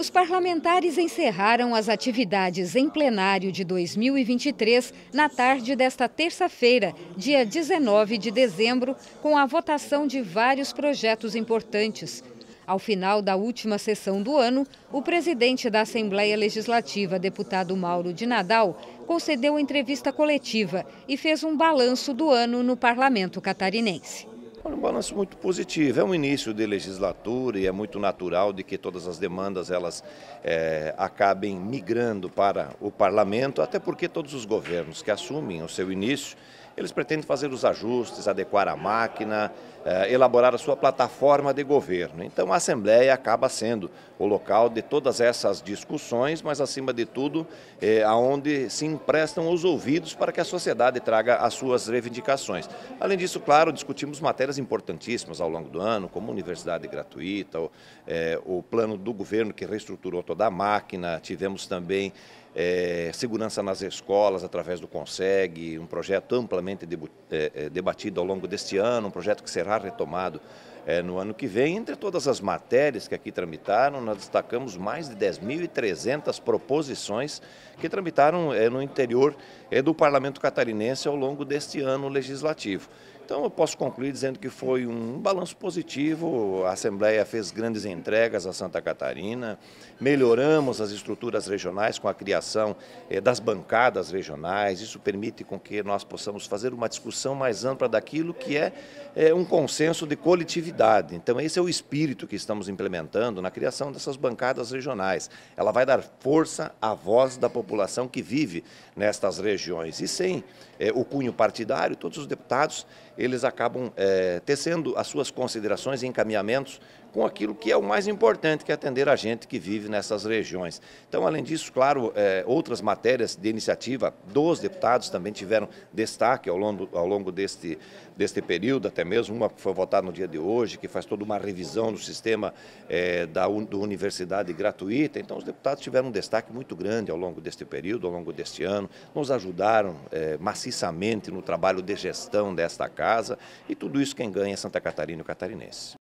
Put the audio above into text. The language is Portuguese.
Os parlamentares encerraram as atividades em plenário de 2023 na tarde desta terça-feira, dia 19 de dezembro, com a votação de vários projetos importantes. Ao final da última sessão do ano, o presidente da Assembleia Legislativa, deputado Mauro de Nadal, concedeu entrevista coletiva e fez um balanço do ano no parlamento catarinense. Um balanço muito positivo. É um início de legislatura e é muito natural de que todas as demandas elas é, acabem migrando para o parlamento, até porque todos os governos que assumem o seu início eles pretendem fazer os ajustes, adequar a máquina, eh, elaborar a sua plataforma de governo. Então a Assembleia acaba sendo o local de todas essas discussões, mas acima de tudo, eh, aonde se emprestam os ouvidos para que a sociedade traga as suas reivindicações. Além disso, claro, discutimos matérias importantíssimas ao longo do ano, como universidade gratuita, o, eh, o plano do governo que reestruturou toda a máquina, tivemos também é, segurança nas escolas através do CONSEG, um projeto amplamente é, é, debatido ao longo deste ano, um projeto que será retomado é, no ano que vem. Entre todas as matérias que aqui tramitaram, nós destacamos mais de 10.300 proposições que tramitaram é, no interior é, do Parlamento Catarinense ao longo deste ano legislativo. Então eu posso concluir dizendo que foi um balanço positivo, a Assembleia fez grandes entregas a Santa Catarina, melhoramos as estruturas regionais com a criação eh, das bancadas regionais, isso permite com que nós possamos fazer uma discussão mais ampla daquilo que é, é um consenso de coletividade. Então esse é o espírito que estamos implementando na criação dessas bancadas regionais. Ela vai dar força à voz da população que vive nestas regiões e sem eh, o cunho partidário, todos os deputados eles acabam é, tecendo as suas considerações e encaminhamentos com aquilo que é o mais importante, que é atender a gente que vive nessas regiões. Então, além disso, claro, é, outras matérias de iniciativa dos deputados também tiveram destaque ao longo, ao longo deste, deste período, até mesmo uma que foi votada no dia de hoje, que faz toda uma revisão do sistema é, da do universidade gratuita. Então, os deputados tiveram um destaque muito grande ao longo deste período, ao longo deste ano, nos ajudaram é, maciçamente no trabalho de gestão desta casa e tudo isso quem ganha é Santa Catarina e o catarinense.